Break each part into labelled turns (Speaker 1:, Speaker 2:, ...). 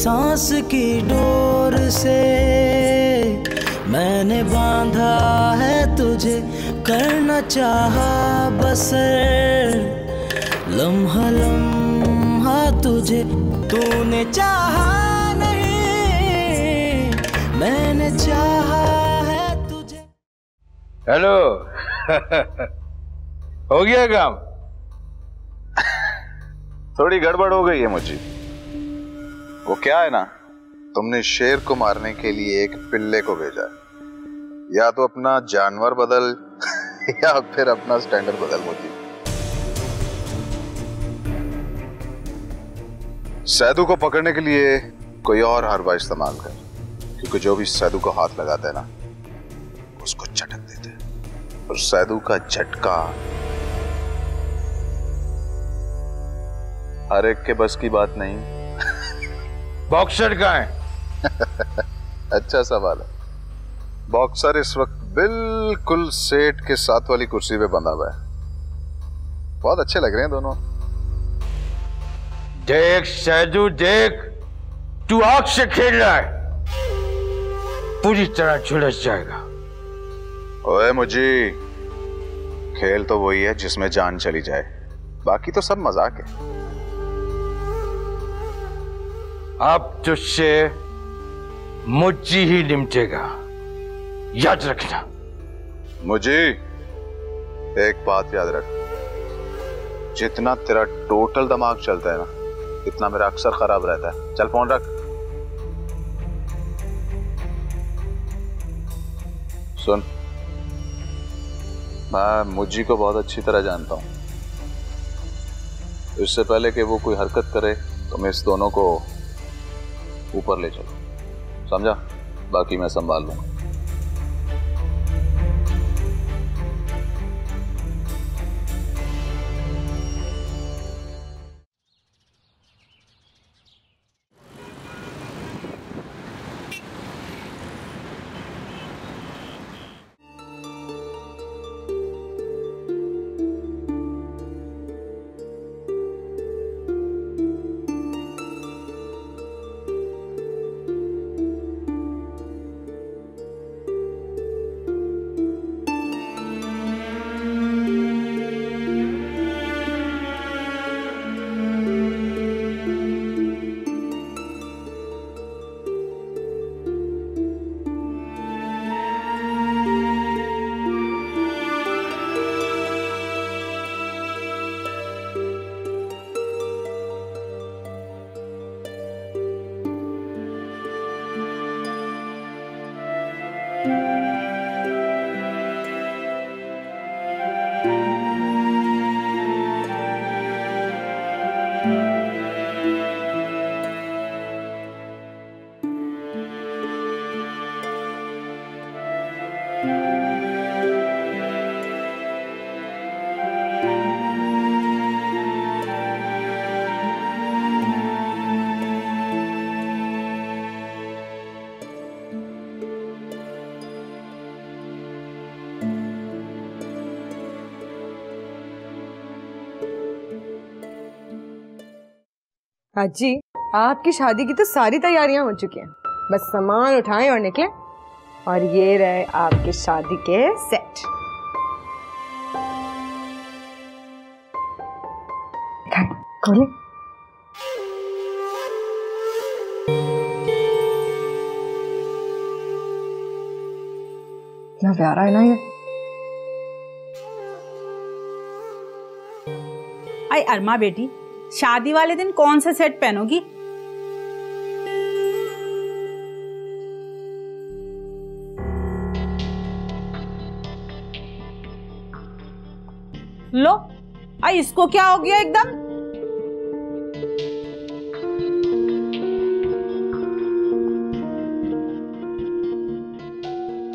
Speaker 1: सांस की डोर से मैंने बांधा है तुझे करना चाहा बसर। लम्हा लम्हा तुझे तूने चाहा नहीं, मैंने चाहा है तुझे।
Speaker 2: हेलो। हो गया काम?
Speaker 3: थोड़ी गड़बड़ हो गई है मुझे। वो क्या है ना? तुमने शेर को मारने के लिए एक पिल्ले को भेजा। या तो अपना जानवर बदल, या फिर अपना स्टैंडर्ड बदल मुझे सैदू को पकड़ने के लिए कोई और हरबा इस्तेमाल कर, क्योंकि जो भी सैदू को हाथ लगाता है ना, उसको झटक देते हैं। और सैदू का झटका हर एक के बस की बात नहीं
Speaker 2: बॉक्सर का है।
Speaker 3: अच्छा सवाल है। बॉक्सर इस वक्त बिल्कुल सेठ के साथ वाली कुर्सी पे बंधा हुआ है। बहुत अच्छे लग रहे हैं दोनों।
Speaker 2: देख सैदू देख तू आग से खेल रहा है। पूरी तरह झुलस जाएगा।
Speaker 3: ओए मुझे खेल तो वही है जिसमें जान चली जाए। बाकी तो सब मज़ाक है।
Speaker 2: अब तुझसे मुझी ही निमटेगा। याद रखना।
Speaker 3: मुझे एक बात याद रख। जितना तेरा टोटल दिमाग चलता है ना, इतना मेरा अक्सर खराब रहता है। चल, फ़ोन रख। सुन, मैं मुझी को बहुत अच्छी तरह जानता हूँ। इससे पहले कि वो कोई हरकत करे तो मैं इस दोनों को ऊपर ले चलो। समझा? बाकी मैं संभाल लूँगा।
Speaker 4: अजी आपकी शादी की तो सारी तैयारियाँ हो चुकी हैं। बस सामान उठाएँ और निकले। और ये रहे आपके शादी के सेट खोले। इतना प्यारा है ना ये।
Speaker 5: आई अरमा बेटी शादी वाले दिन कौन सा सेट पहनोगी? लो आई इसको क्या हो गया एकदम?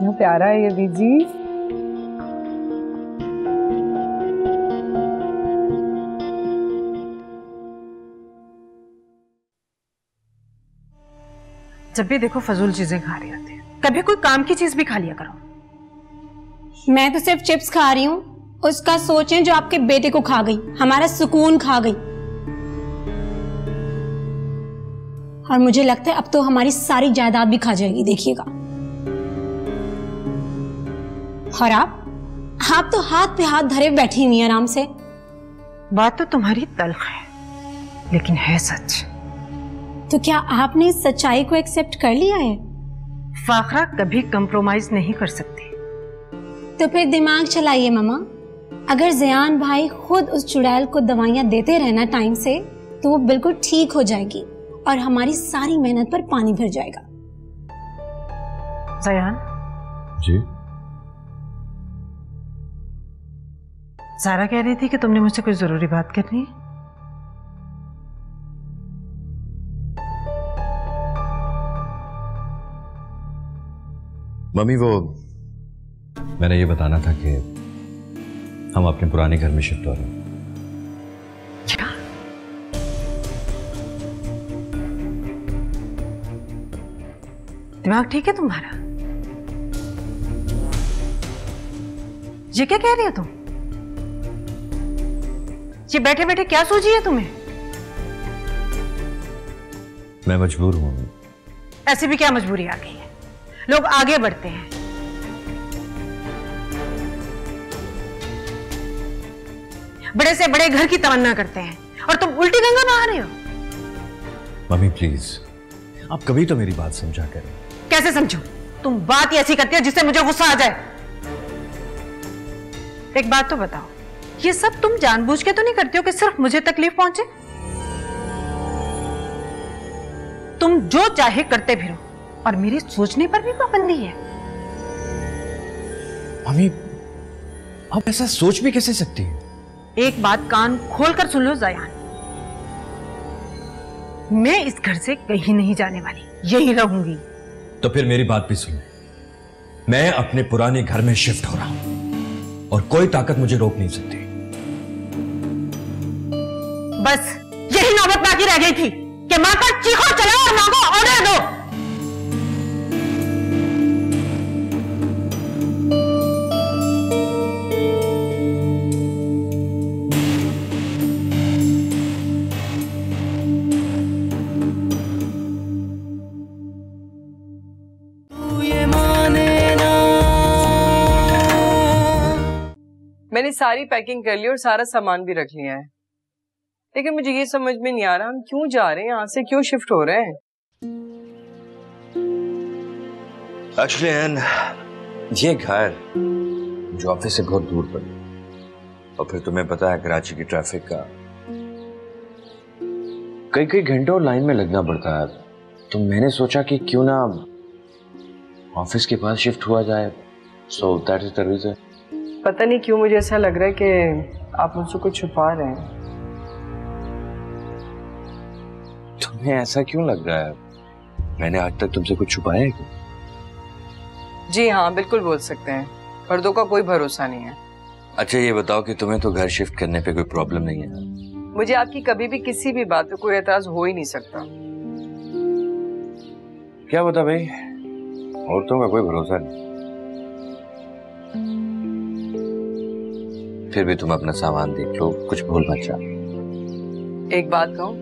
Speaker 4: क्या प्यारा है ये बीजी जब भी देखो फजूल चीज़ें खा रही होती है। कभी कोई काम की चीज़ भी खा लिया करो।
Speaker 6: मैं तो सिर्फ़ चिप्स खा रही हूँ। उसका सोचें जो आपके बेटे को खा गई। हमारा सुकून खा गई। और मुझे लगता है अब तो हमारी सारी जायदाद भी खा जाएगी देखिएगा। और आप? आप तो हाथ पे हाथ धरे बैठी हुई आराम से।
Speaker 7: बात तो तुम्हारी तलख है लेकिन है सच।
Speaker 6: तो क्या आपने इस सच्चाई को एक्सेप्ट कर लिया है?
Speaker 7: फाखरा कभी कंप्रोमाइज नहीं कर सकती।
Speaker 6: तो फिर दिमाग चलाइए मामा। अगर जयान भाई खुद उस चुड़ैल को दवाइयाँ देते रहना टाइम से तो वो बिल्कुल ठीक हो जाएगी और हमारी सारी मेहनत पर पानी भर जाएगा।
Speaker 7: जयान?
Speaker 8: जी।
Speaker 7: सारा कह रही थी कि तुमने मुझसे कोई ज़रूरी बात करनी है?
Speaker 8: मम्मी वो मैंने ये बताना था कि हम अपने पुराने घर में शिफ्ट हो रहे हैं।
Speaker 7: दिमाग ठीक है तुम्हारा? ये क्या कह रही हो तुम? ये बैठे बैठे क्या सोची है तुम्हें?
Speaker 8: मैं मजबूर हूँ।
Speaker 7: ऐसी भी क्या मजबूरी आ गई है? लोग आगे बढ़ते हैं। बड़े से बड़े घर की तमन्ना करते हैं। और तुम उल्टी गंगा बहा रहे हो?
Speaker 8: मम्मी प्लीज़ आप कभी तो मेरी बात समझा करें।
Speaker 7: कैसे समझो? तुम बात ही ऐसी करती हो जिससे मुझे गुस्सा आ जाए। एक बात तो बताओ ये सब तुम जानबूझ के तो नहीं करती हो कि सिर्फ़ मुझे तकलीफ़ पहुँचे? तुम जो चाहे करते फिरो और मेरे सोचने पर भी पाबंदी है।
Speaker 8: मम्मी आप ऐसा सोच भी कैसे सकती हैं?
Speaker 7: एक बात कान खोलकर सुन लो जयान। मैं इस घर से कहीं नहीं जाने वाली यही रहूँगी।
Speaker 8: तो फिर मेरी बात भी सुन। मैं अपने पुराने घर में शिफ्ट हो रहा हूँ और कोई ताकत मुझे रोक नहीं सकती।
Speaker 7: बस यही नौबत बाकी रह गई थी कि माँ का चीखो चलाओ और माँ को ऑर्डर दो।
Speaker 9: मैंने
Speaker 10: सारी पैकिंग कर ली और सारा सामान भी रख लिया है। लेकिन मुझे ये समझ में नहीं आ रहा, हम क्यों जा रहे हैं? यहाँ से क्यों शिफ्ट हो रहे हैं?
Speaker 8: ये घर जो ऑफ़िस से बहुत दूर पड़े, और फिर तुम्हें पता है कराची की ट्रैफ़िक का कई कई घंटों लाइन में लगना पड़ता है। तो मैंने सोचा कि क्यों ना ऑफ़िस के पास शिफ्ट हुआ जाए। So that is the reason
Speaker 10: पता नहीं क्यों मुझे ऐसा लग रहा है कि आप मुझसे कुछ छुपा रहे हैं।
Speaker 8: तुम्हें ऐसा क्यों लग रहा है? मैंने आज तक तुमसे कुछ छुपाया है क्या?
Speaker 10: जी हाँ बिल्कुल बोल सकते हैं। पर्दों का कोई भरोसा नहीं है।
Speaker 8: अच्छा ये बताओ कि तुम्हें तो घर शिफ्ट करने पे कोई प्रॉब्लम नहीं है?
Speaker 10: मुझे आपकी कभी भी किसी भी बात पे कोई एतराज़ हो ही नहीं सकता।
Speaker 8: क्या बता भाई? औरतों का कोई भरोसा नहीं। फिर भी तुम अपना सामान देख लो कुछ भूल मत जा
Speaker 10: एक बात कहूँ?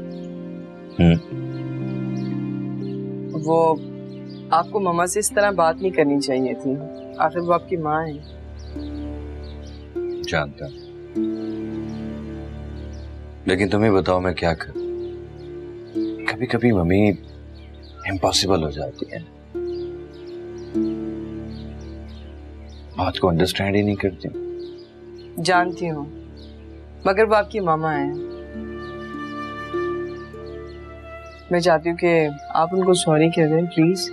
Speaker 8: हम्म।
Speaker 10: वो आपको मम्मा से इस तरह बात नहीं करनी चाहिए थी। आखिर वो आपकी माँ है।
Speaker 8: जानता। लेकिन तुम्हें बताओ मैं क्या करूँ। कभी कभी मम्मी इम्पॉसिबल हो जाती है। बात को अंडरस्टैंड ही नहीं करती।
Speaker 10: जानती हूँ, मगर वो आपकी मामा है। मैं चाहती हूँ कि आप उनको सॉरी कह दें प्लीज़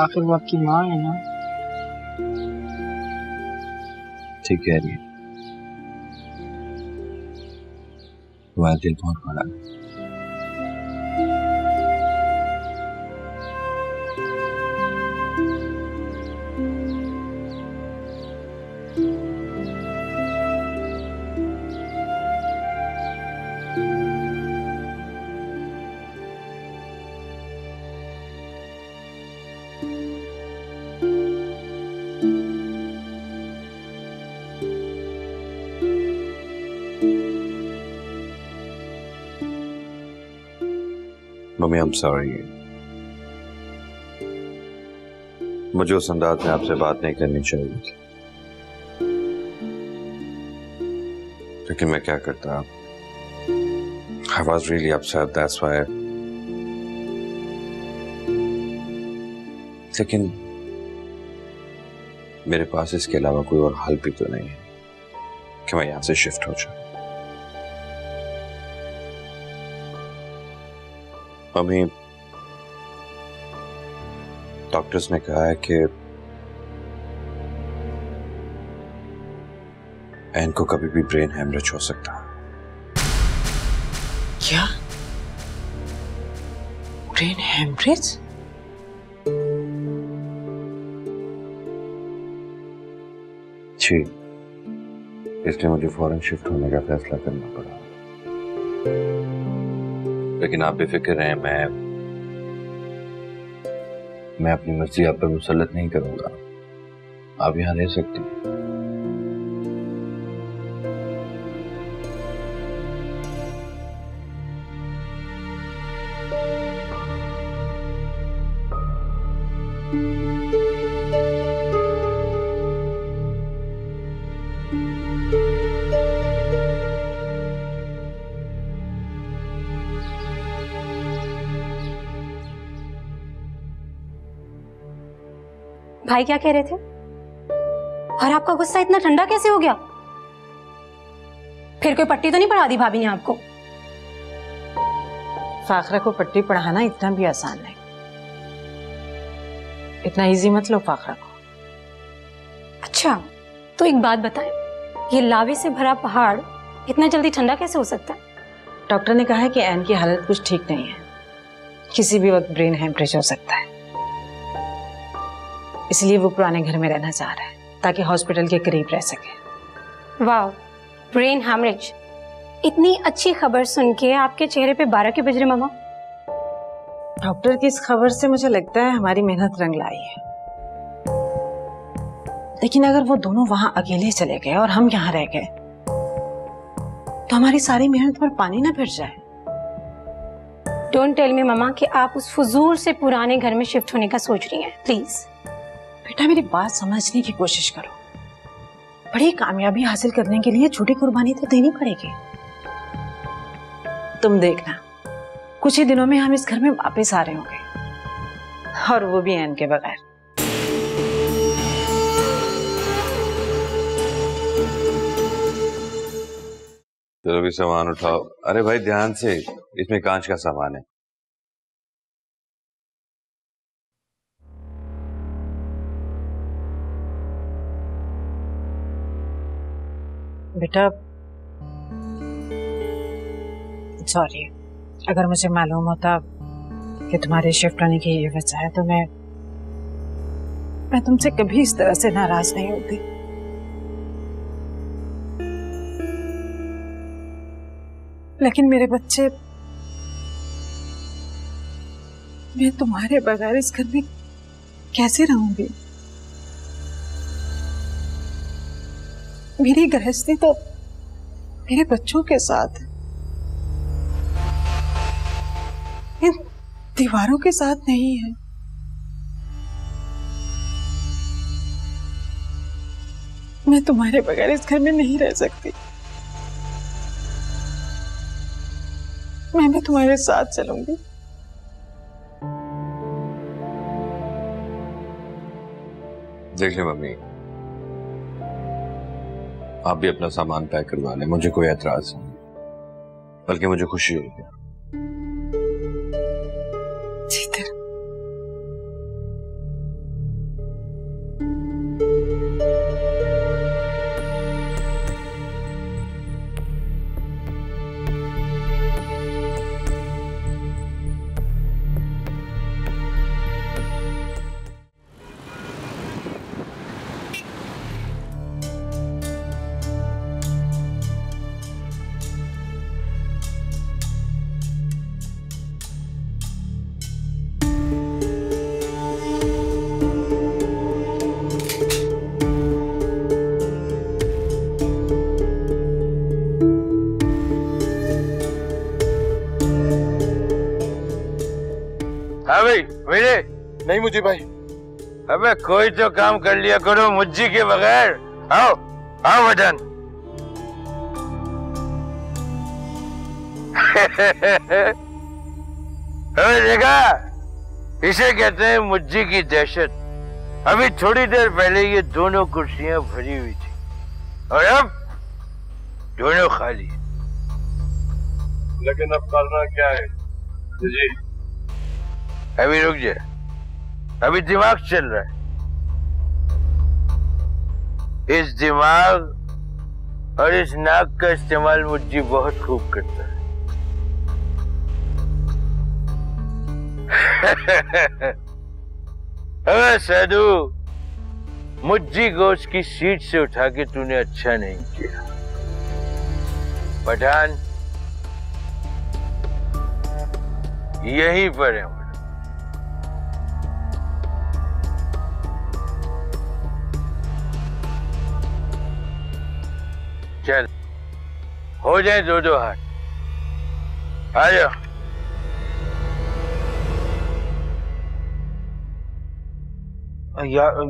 Speaker 10: आखिर वो आपकी माँ है ना?
Speaker 8: ठीक कह रही है। तुम्हारा दिल बहुत बड़ा है। मम्मी, I'm सॉरी मुझे उस अंदाज में आपसे बात नहीं करनी चाहिए थी। लेकिन मैं क्या करता? I was really upset, that's why. लेकिन मेरे पास इसके अलावा कोई और हल भी तो नहीं है कि मैं यहाँ से शिफ्ट हो जाऊँ। मम्मी डॉक्टर्स ने कहा है कि एन को कभी भी ब्रेन हेमरेज हो सकता है।
Speaker 10: क्या? ब्रेन हेमरेज
Speaker 8: जी। इसलिए मुझे फ़ौरन शिफ्ट होने का फैसला करना पड़ा। लेकिन आप बेफिक्र रहें, मैं मैं अपनी मर्ज़ी आप पर मुसलत नहीं करूँगा। आप यहाँ रह सकती हैं।
Speaker 6: भाई क्या कह रहे थे? और आपका गुस्सा इतना ठंडा कैसे हो गया? फिर कोई पट्टी तो नहीं पढ़ा दी भाभी ने आपको?
Speaker 7: फाखरा को पट्टी पढ़ाना इतना भी आसान नहीं। इतना इजी मत लो फाखरा को।
Speaker 6: अच्छा तो एक बात बताएँ ये लावे से भरा पहाड़ इतना जल्दी ठंडा कैसे हो सकता है?
Speaker 7: डॉक्टर ने कहा है कि एन की हालत कुछ ठीक नहीं है। किसी भी वक्त ब्रेन हेमरेज हो सकता है। इसलिए वो पुराने घर में रहना चाह रहा है ताकि हॉस्पिटल के करीब रह सके।
Speaker 6: वाह ब्रेन हैमरेज। इतनी अच्छी खबर सुन के आपके चेहरे पे बारह के बज रहे मामा।
Speaker 7: डॉक्टर की इस खबर से मुझे लगता है हमारी मेहनत रंग लाई है। लेकिन अगर वो दोनों वहाँ अकेले चले गए और हम यहाँ रह गए तो हमारी सारी मेहनत पर पानी ना फिर जाए।
Speaker 6: डोंट टेल मी मामा कि आप उस फजूल से पुराने घर में शिफ्ट होने का सोच रही हैं प्लीज़
Speaker 7: बेटा, मेरी बात समझने की कोशिश करो। बड़ी कामयाबी हासिल करने के लिए छोटी कुर्बानी तो देनी पड़ेगी। तुम देखना, कुछ ही दिनों में हम इस घर में वापस आ रहे होंगे, और वो भी एन के बगैर।
Speaker 8: चलो भी सामान उठाओ। अरे भाई, ध्यान से, इसमें कांच का सामान है।
Speaker 7: बेटा सॉरी अगर मुझे मालूम होता कि तुम्हारे शिफ्ट होने की ये वजह है तो मैं मैं तुमसे कभी इस तरह से नाराज़ नहीं होती। लेकिन मेरे बच्चे, मैं तुम्हारे बगैर इस घर में कैसे रहूँगी? मेरी गृहस्थी तो मेरे बच्चों के साथ। इन दीवारों के साथ नहीं है। मैं तुम्हारे बगैर इस घर में नहीं रह सकती। मैं भी तुम्हारे साथ चलूँगी।
Speaker 8: देख ले मम्मी आप भी अपना सामान पैक करवा लें मुझे कोई एतराज़ नहीं। बल्कि मुझे खुशी होगी।
Speaker 3: नहीं मुझे भाई।
Speaker 2: अबे कोई तो काम कर लिया करो मुझी के बगैर। आओ आओ वतन अबे देखा इसे कहते हैं मुज्जी की दहशत। अभी थोड़ी देर पहले ये दोनों कुर्सियाँ भरी हुई थी। और अब दोनों खाली
Speaker 3: लेकिन अब करना क्या है? जी।
Speaker 2: अभी रुक जा। अभी दिमाग चल रहा है। इस दिमाग और इस नाक का इस्तेमाल मुझे बहुत खूब करता है। अबे साधु मुज्जी को उसकी सीट से उठा के तूने अच्छा नहीं किया। पठान, यहीं पर है। चल। हो जाए दो दो हाथ। आ जाओ।
Speaker 11: यार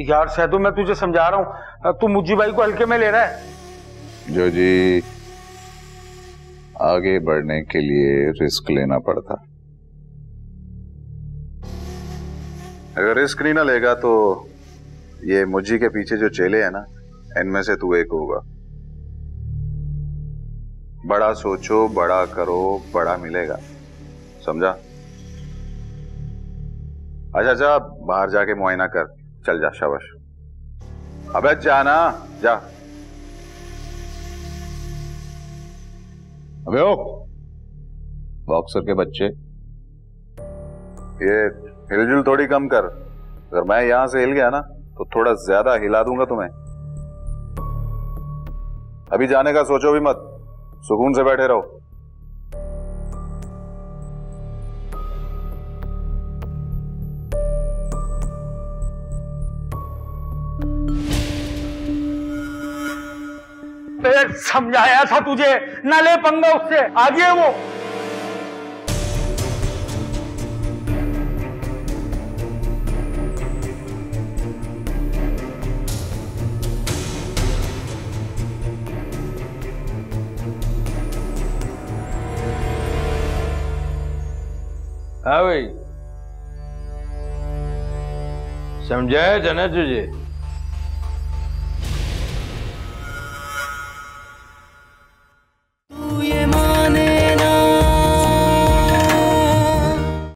Speaker 11: यार सैदू मैं तुझे समझा रहा हूँ। तू मुज्जी भाई को हल्के में ले रहा है।
Speaker 3: जो जी आगे बढ़ने के लिए रिस्क लेना पड़ता। अगर रिस्क नहीं ना लेगा तो ये मुझी के पीछे जो चेले हैं ना इनमें से तू एक होगा। बड़ा सोचो, बड़ा करो, बड़ा मिलेगा। समझा? अच्छा जा बाहर जाके मुआयना कर। चल जा, शाबाश। अबे जाना जा। अबे, ओ। बॉक्सर के बच्चे। ये हिलजुल थोड़ी कम कर। अगर मैं यहाँ से हिल गया ना तो थोड़ा ज़्यादा हिला दूँगा तुम्हें। अभी जाने का सोचो भी मत। सुकून से बैठे रहो।
Speaker 11: समझाया था तुझे ना ले पंगा उससे आगे वो।
Speaker 2: हाँ भाई। समझाया था ना तुझे?